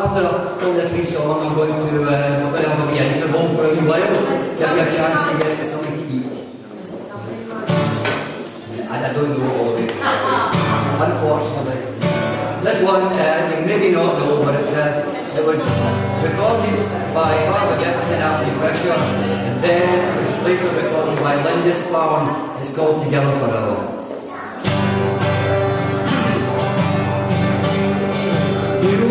after all this wee song, I'm going to, uh, well, I'll be in for home for a wee while, give you a chance to get something to eat. And I don't know all of it, unfortunately. This one, uh, you maybe not know, but it's, uh, it was recorded by Barbara Dickson Anthony Fisher, and then it was later recorded by Lindisfarne. It's called Together Forever. You